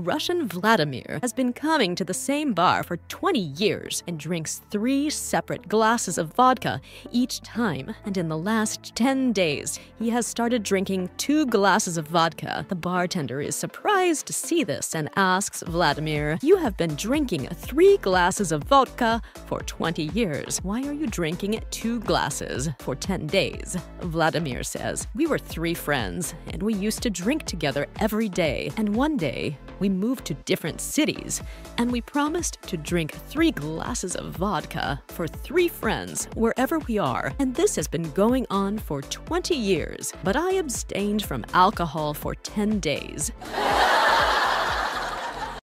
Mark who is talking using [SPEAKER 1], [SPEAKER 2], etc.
[SPEAKER 1] Russian Vladimir has been coming to the same bar for 20 years and drinks three separate glasses of vodka each time. And in the last 10 days, he has started drinking two glasses of vodka. The bartender is surprised to see this and asks Vladimir, You have been drinking three glasses of vodka for 20 years. Why are you drinking two glasses for 10 days? Vladimir says, We were three friends, and we used to drink together every day. And one day, we moved to different cities, and we promised to drink three glasses of vodka for three friends wherever we are. And this has been going on for 20 years, but I abstained from alcohol for 10 days.